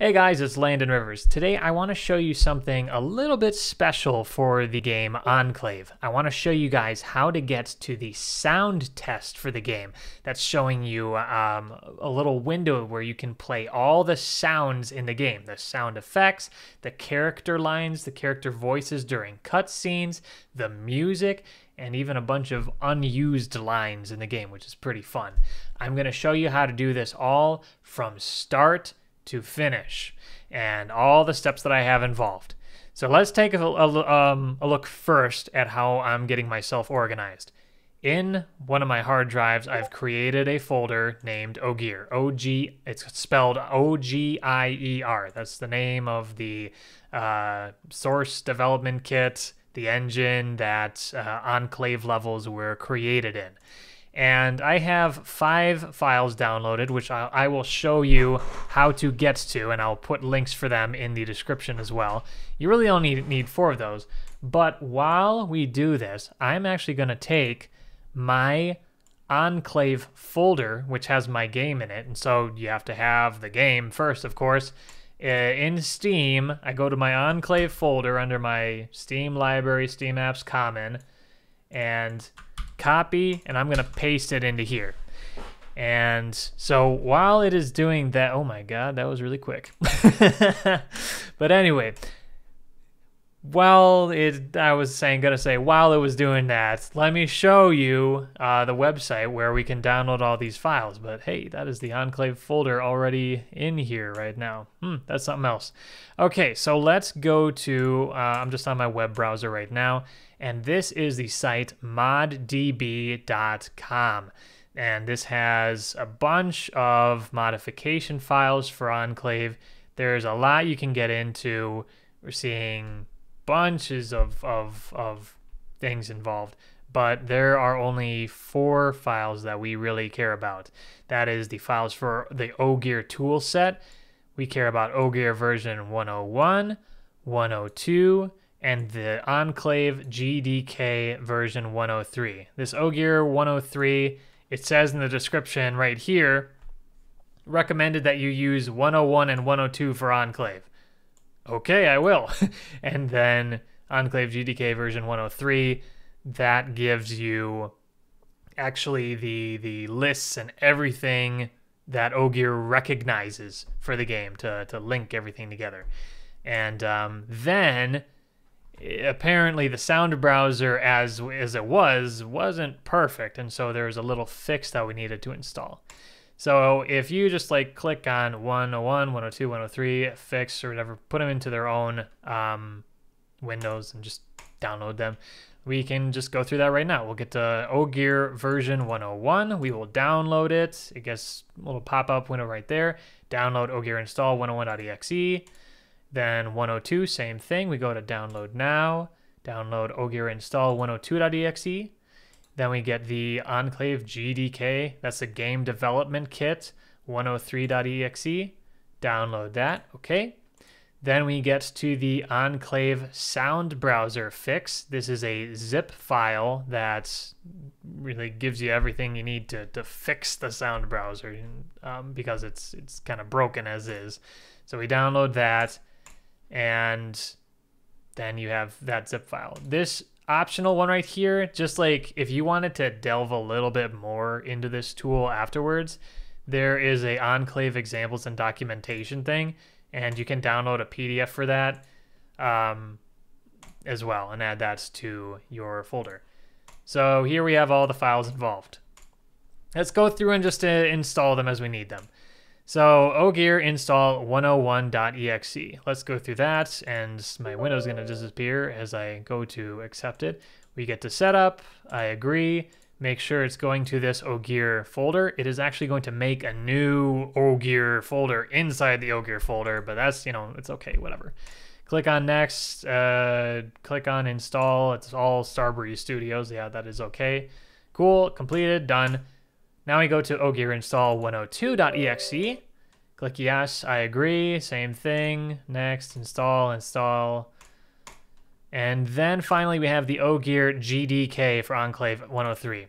Hey guys, it's Landon Rivers. Today I want to show you something a little bit special for the game Enclave. I want to show you guys how to get to the sound test for the game. That's showing you um, a little window where you can play all the sounds in the game. The sound effects, the character lines, the character voices during cutscenes, the music, and even a bunch of unused lines in the game, which is pretty fun. I'm going to show you how to do this all from start to finish and all the steps that I have involved. So let's take a, a, um, a look first at how I'm getting myself organized. In one of my hard drives, I've created a folder named Ogier. O G, it's spelled O G I E R. That's the name of the uh, source development kit, the engine that uh, Enclave levels were created in and I have five files downloaded, which I, I, will show you how to get to, and I'll put links for them in the description as well. You really only need, need four of those. But while we do this, I'm actually going to take my Enclave folder, which has my game in it, and so you have to have the game first, of course. Uh, in Steam, I go to my Enclave folder under my Steam library, Steam Apps Common, and copy, and I'm going to paste it into here. And so while it is doing that, oh my God, that was really quick. but anyway, while it, I was saying, gonna say, while it was doing that, let me show you uh, the website where we can download all these files. But hey, that is the Enclave folder already in here right now. Hmm, that's something else. Okay, so let's go to, uh, I'm just on my web browser right now and this is the site moddb.com. And this has a bunch of modification files for Enclave. There's a lot you can get into. We're seeing bunches of, of, of things involved, but there are only four files that we really care about. That is the files for the Ogier tool set. We care about Ogier version 101, 102, and the Enclave GDK version 103. This Ogier 103, it says in the description right here, recommended that you use 101 and 102 for Enclave. Okay, I will. and then Enclave GDK version 103, that gives you actually the the lists and everything that Ogier recognizes for the game to, to link everything together. And um, then apparently the sound browser as as it was wasn't perfect and so there's a little fix that we needed to install. So if you just like click on 101 102 103 fix or whatever put them into their own um, windows and just download them we can just go through that right now. We'll get to ogier version 101 we will download it. It gets a little pop-up window right there. Download ogier install 101.exe then 102, same thing. We go to download now, download Ogier install 102.exe. Then we get the Enclave GDK, that's the game development kit 103.exe. Download that, okay. Then we get to the Enclave sound browser fix. This is a zip file that really gives you everything you need to, to fix the sound browser um, because it's it's kind of broken as is. So we download that and then you have that zip file. This optional one right here, just like if you wanted to delve a little bit more into this tool afterwards, there is a Enclave examples and documentation thing, and you can download a PDF for that um, as well and add that to your folder. So here we have all the files involved. Let's go through and just uh, install them as we need them. So Ogier install 101.exe. Let's go through that and my window is going to disappear as I go to accept it. We get to setup, I agree, make sure it's going to this Ogier folder. It is actually going to make a new Ogier folder inside the Ogier folder, but that's, you know, it's okay, whatever. Click on next, uh, click on install. It's all Starbreeze Studios. Yeah, that is okay. Cool, completed, done. Now we go to Ogier install 102.exe. Click yes, I agree, same thing. Next, install, install. And then finally we have the Ogier GDK for Enclave 103.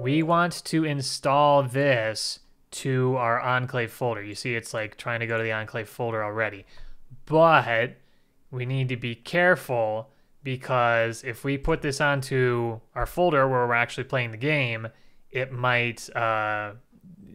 We want to install this to our Enclave folder. You see it's like trying to go to the Enclave folder already. But we need to be careful because if we put this onto our folder where we're actually playing the game, it might uh,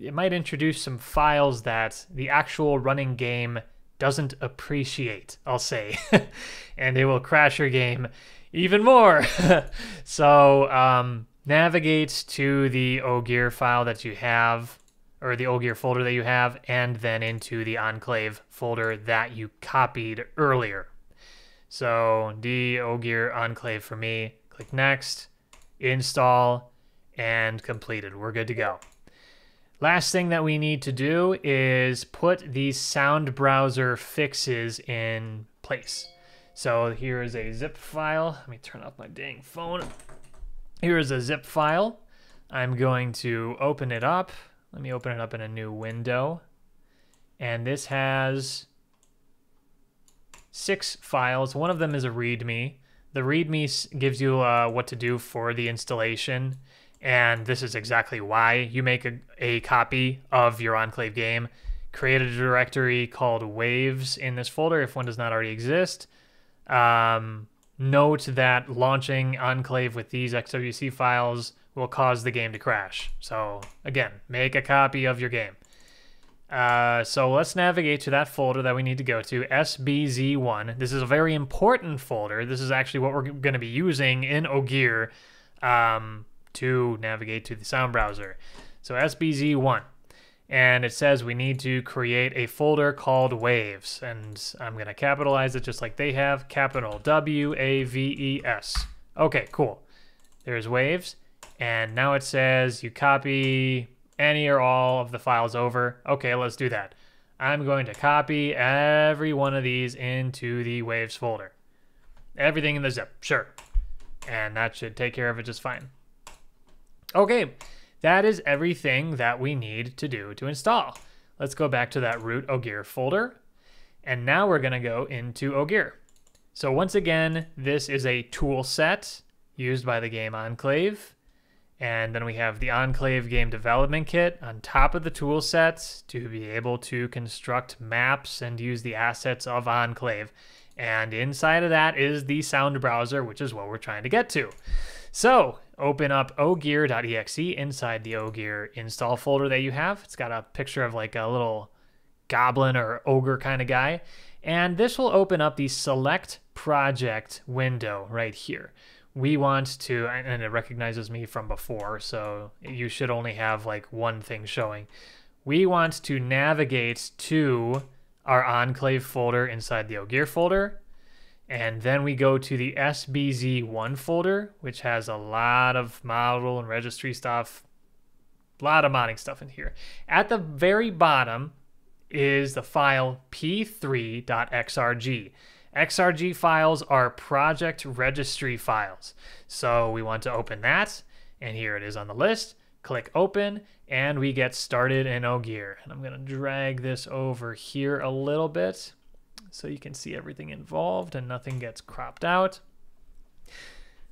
it might introduce some files that the actual running game doesn't appreciate, I'll say, and it will crash your game even more. so um, navigate to the Ogier file that you have, or the Ogier folder that you have, and then into the Enclave folder that you copied earlier. So the Ogier Enclave for me. Click Next, install, and completed. We're good to go. Last thing that we need to do is put these sound browser fixes in place. So here is a zip file. Let me turn off my dang phone. Here is a zip file. I'm going to open it up. Let me open it up in a new window. And this has six files. One of them is a README. The README gives you uh, what to do for the installation and this is exactly why you make a, a copy of your Enclave game. Create a directory called Waves in this folder if one does not already exist. Um, note that launching Enclave with these XWC files will cause the game to crash. So again, make a copy of your game. Uh, so let's navigate to that folder that we need to go to, SBZ1. This is a very important folder. This is actually what we're going to be using in Ogier. Um, to navigate to the sound browser. So SBZ1. And it says we need to create a folder called Waves. And I'm going to capitalize it just like they have. Capital W-A-V-E-S. Okay, cool. There's Waves. And now it says you copy any or all of the files over. Okay, let's do that. I'm going to copy every one of these into the Waves folder. Everything in the zip, sure. And that should take care of it just fine. Okay, that is everything that we need to do to install. Let's go back to that root Ogier folder. And now we're gonna go into Ogier. So once again, this is a tool set used by the game Enclave. And then we have the Enclave game development kit on top of the tool sets to be able to construct maps and use the assets of Enclave. And inside of that is the sound browser, which is what we're trying to get to. So open up ogier.exe inside the ogier install folder that you have. It's got a picture of like a little goblin or ogre kind of guy. And this will open up the select project window right here. We want to, and it recognizes me from before, so you should only have like one thing showing. We want to navigate to our enclave folder inside the Ogier folder and then we go to the SBZ1 folder, which has a lot of model and registry stuff, a lot of modding stuff in here. At the very bottom is the file p3.xrg. XRG files are project registry files. So we want to open that, and here it is on the list. Click open, and we get started in Ogier. And I'm going to drag this over here a little bit so you can see everything involved and nothing gets cropped out.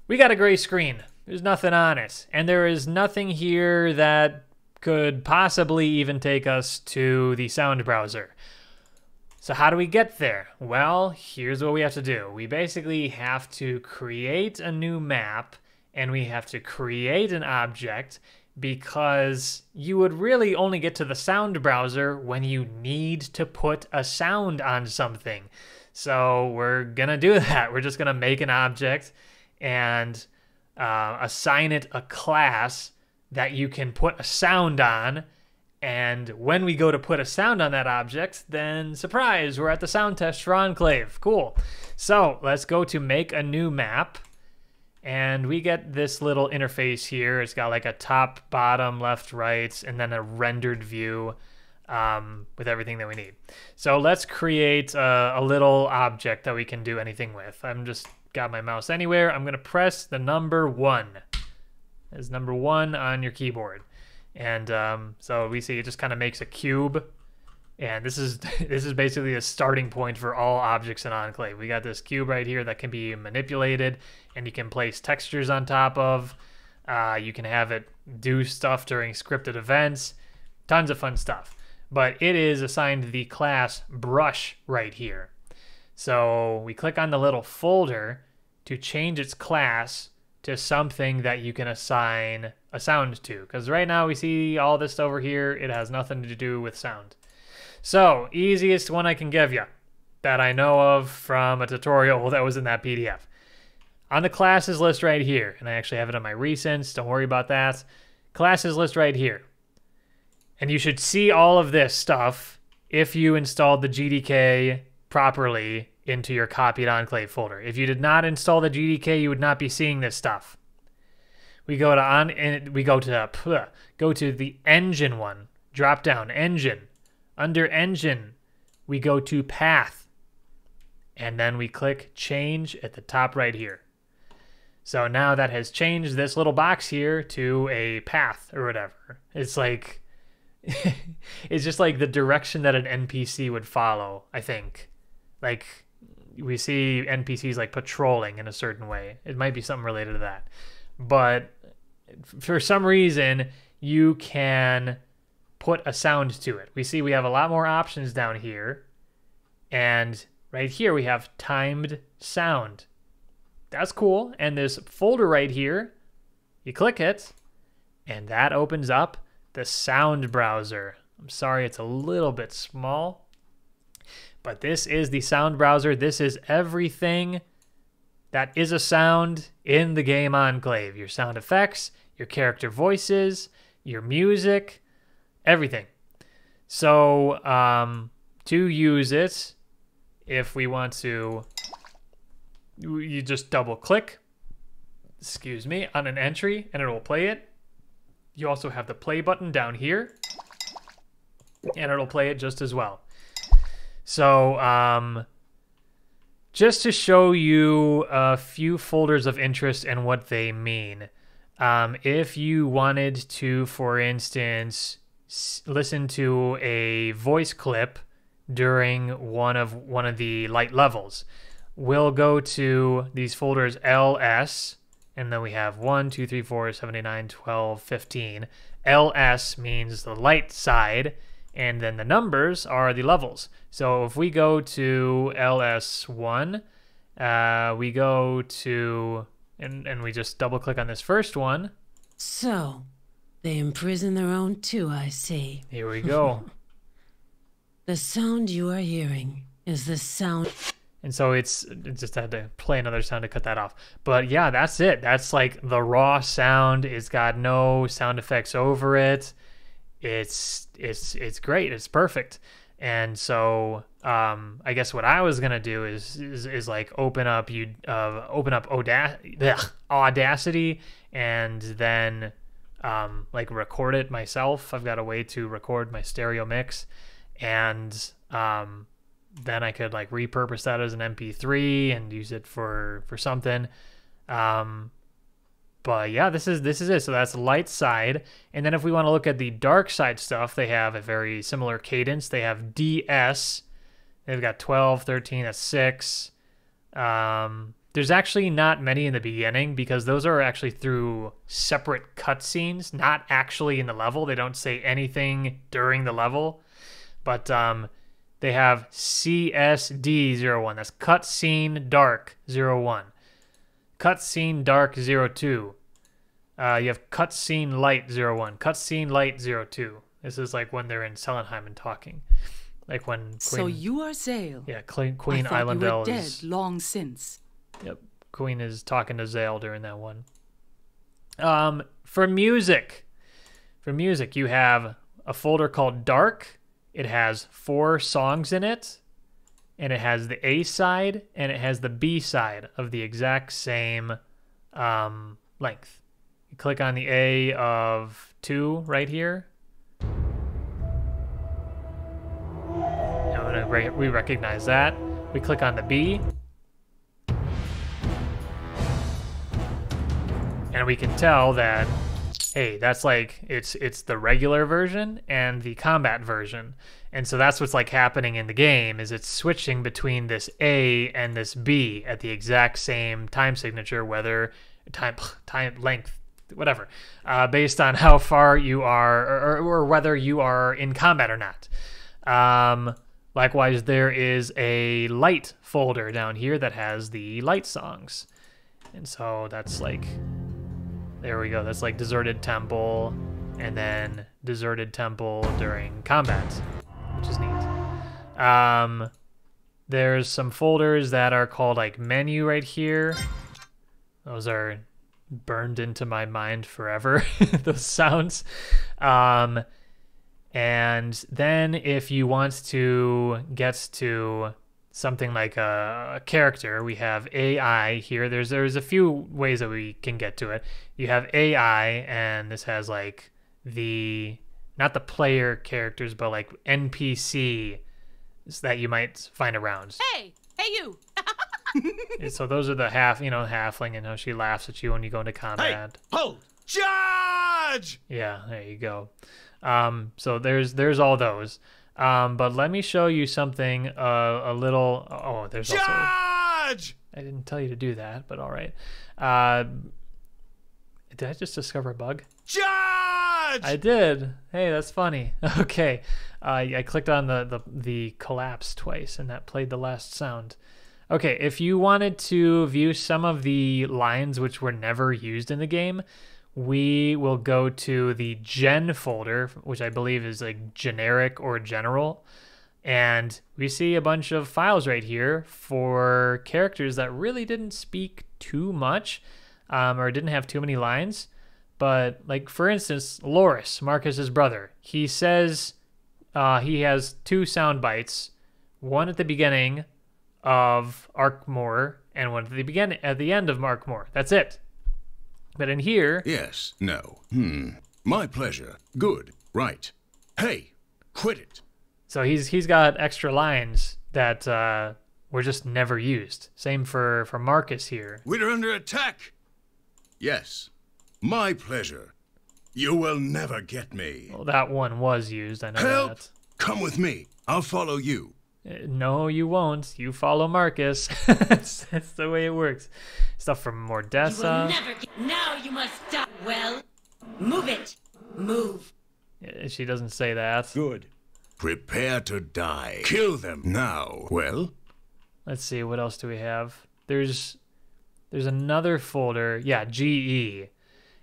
We got a gray screen. There's nothing on it. And there is nothing here that could possibly even take us to the sound browser. So how do we get there? Well, here's what we have to do. We basically have to create a new map and we have to create an object because you would really only get to the sound browser when you need to put a sound on something. So we're to do that. We're just to make an object and uh, assign it a class that you can put a sound on. And when we go to put a sound on that object, then surprise, we're at the sound test for Enclave. Cool. So let's go to make a new map. And we get this little interface here. It's got like a top, bottom, left, right, and then a rendered view um, with everything that we need. So let's create a, a little object that we can do anything with. I'm just got my mouse anywhere. I'm gonna press the number one as number one on your keyboard. And um, so we see it just kind of makes a cube and this is this is basically a starting point for all objects in Enclave. We got this cube right here that can be manipulated, and you can place textures on top of. Uh, you can have it do stuff during scripted events. tons of fun stuff. But it is assigned the class brush right here. So we click on the little folder to change its class to something that you can assign a sound to. Because right now we see all this over here, it has nothing to do with sound. So, easiest one I can give you that I know of from a tutorial that was in that PDF. On the classes list right here, and I actually have it on my recents, don't worry about that. Classes list right here. And you should see all of this stuff if you installed the GDK properly into your copied enclave folder. If you did not install the GDK, you would not be seeing this stuff. We go to on and we go to go to the engine one. Drop down engine. Under engine, we go to path. And then we click change at the top right here. So now that has changed this little box here to a path or whatever. It's like it's just like the direction that an NPC would follow, I think. Like we see NPCs like patrolling in a certain way. It might be something related to that. But for some reason, you can put a sound to it. We see we have a lot more options down here. And right here, we have timed sound. That's cool. And this folder right here, you click it, and that opens up the sound browser. I'm sorry, it's a little bit small. But this is the sound browser. This is everything that is a sound in the game Enclave. Your sound effects, your character voices, your music, everything. So um, to use it, if we want to, you just double click, excuse me, on an entry and it will play it. You also have the play button down here and it'll play it just as well. So, um, just to show you a few folders of interest and what they mean. Um, if you wanted to, for instance, listen to a voice clip during one of one of the light levels, we'll go to these folders ls, and then we have 1, 2, 3, 4, 79, 12, 15. ls means the light side, and then the numbers are the levels. So if we go to LS1, uh, we go to, and, and we just double click on this first one. So, they imprison their own too, I see. Here we go. the sound you are hearing is the sound. And so it's it just had to play another sound to cut that off. But yeah, that's it. That's like the raw sound. It's got no sound effects over it it's it's it's great. It's perfect. And so um, I guess what I was gonna do is is, is like open up you uh, open up Audac- Audacity and then um, like record it myself. I've got a way to record my stereo mix, and um, then I could like repurpose that as an MP3 and use it for for something. Um, but yeah, this is this is it. So that's light side. And then if we want to look at the dark side stuff, they have a very similar cadence. They have DS. They've got 12, 13, that's 6. Um, there's actually not many in the beginning because those are actually through separate cutscenes, not actually in the level. They don't say anything during the level. But um, they have CSD01. That's Cutscene Dark 01. Cutscene Dark 02. Uh, you have Cutscene Light 01, Cutscene Light 02. This is like when they're in Celenheim and talking. Like when Queen, So you are Zale. Yeah, Queen, Queen I thought Eilendel you were dead is long since. Yep. Queen is talking to Zale during that one. Um, for music, for music, you have a folder called Dark. It has four songs in it, and it has the A side and it has the B side of the exact same um, length. You click on the A of two right here. We recognize that. We click on the B. And we can tell that, hey, that's like, it's, it's the regular version and the combat version. And so that's what's like happening in the game is it's switching between this A and this B at the exact same time signature, whether time time length whatever, uh, based on how far you are or, or, whether you are in combat or not. Um, likewise, there is a light folder down here that has the light songs. And so that's like, there we go. That's like Deserted Temple and then Deserted Temple during combat, which is neat. Um, there's some folders that are called like menu right here. Those are burned into my mind forever, those sounds. Um, and then if you want to get to something like a, a, character, we have AI here. There's there's a few ways that we can get to it. You have AI, and this has like the not the player characters, but like NPC that you might find around. Hey, hey you. so those are the half, you know, halfling and how she laughs at you when you go into combat. Hey, hold, charge! Yeah, there you go. Um, so there's there's all those. Um, but let me show you something uh, a little. Oh, there's charge! also. I didn't tell you to do that, but all right. Uh, did I just discover a bug? Judge! I did. Hey, that's funny. Okay, uh, I clicked on the, the the collapse twice, and that played the last sound. Okay, if you wanted to view some of the lines which were never used in the game, we will go to the gen folder, which I believe is like generic or general. And we see a bunch of files right here for characters that really didn't speak too much um, or didn't have too many lines. But, like, for instance, Loris, Marcus's brother, he says uh, he has two sound bites one at the beginning of Arkmore and one at the beginning at the end of Arkmore. That's it. But in here. Yes, no. Hmm. My pleasure. Good. Right. Hey, quit it. So he's he's got extra lines that uh, were just never used. Same for for Marcus here. We're under attack. Yes. My pleasure. You will never get me. Well, that one was used. I know Help! that. Come with me. I'll follow you. Uh, No, you won't. You follow Marcus. that's, that's the way it works. Stuff from Mordessa. You will Mordessa. never get. Now you must stop. Well, move it. Move. Uh, She doesn't say that. Good. Prepare to die. Kill them now. Well, Let's see, what else do we have? There's there's another folder. Yeah, GE.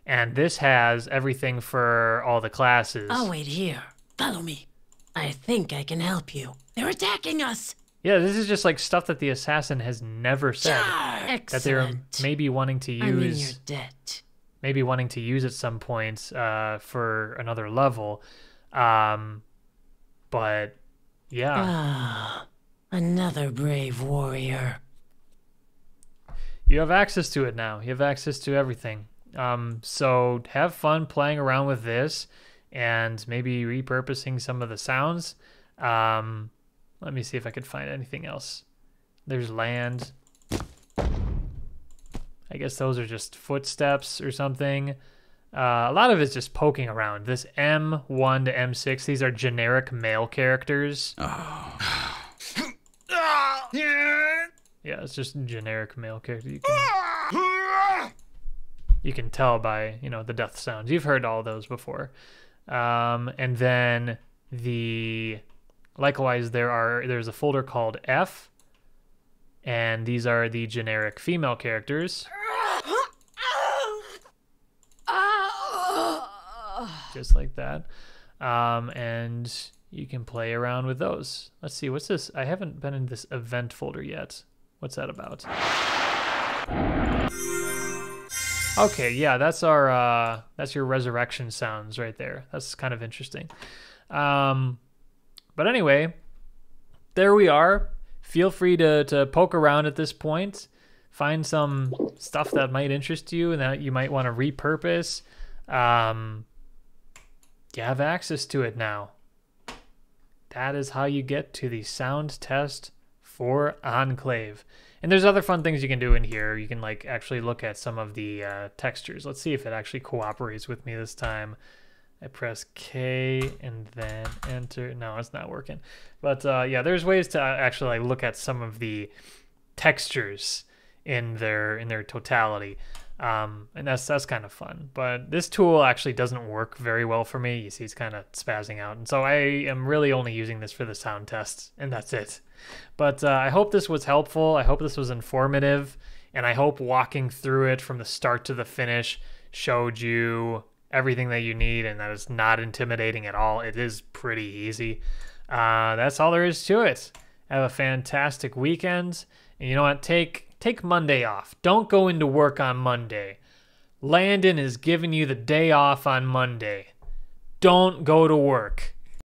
And this has everything for all the classes. I'll wait here. Follow me. I think I can help you. They're attacking us. Yeah, this is just like stuff that the assassin has never said. That they're maybe wanting to use. I mean, use you're maybe wanting to use at some point uh, for another level. Um, but yeah, Ah, another brave warrior. you have access to it now. You have access to everything. Um, so have fun playing around with this and maybe repurposing some of the sounds. Um, let me see if I could find anything else. There's land. I guess those are just footsteps or something. Uh, a lot of it's just poking around. This M1 to M6, these are generic male characters. Oh. Yeah, it's just generic male character. You can, you can tell by you know the death sounds. You've heard all those before. Um, and then the likewise there are there's a folder called F, and these are the generic female characters, just like that. Um, and you can play around with those. Let's see, what's this? I haven't been in this event folder yet. What's that about? Okay, yeah, that's our uh that's your resurrection sounds right there. That's kind of interesting. Um but anyway, there we are. Feel free to to poke around at this point. Find some stuff that might interest you and that you might want to repurpose. Um you have access to it now. That is how you get to the sound test for Enclave. And there's other fun things you can do in here. You can like actually look at some of the uh, textures. Let's see if it actually cooperates with me this time. I press K and then enter. No, it's not working. But uh, yeah, there's ways to actually like, look at some of the textures in their in their totality. Um, and that's that's kind of fun. But this tool actually doesn't work very well for me. You see, it's kind of spazzing out, and so I am really only using this for the sound test, and that's it. But uh, I hope this was helpful. I hope this was informative, and I hope walking through it from the start to the finish showed you everything that you need, and that is not intimidating at all. It is pretty easy. Uh, that's all there is to it. Have a fantastic weekend, and you know what? Take take Monday off. Don't go into work on Monday. Landon is giving you the day off on Monday. Don't go to work.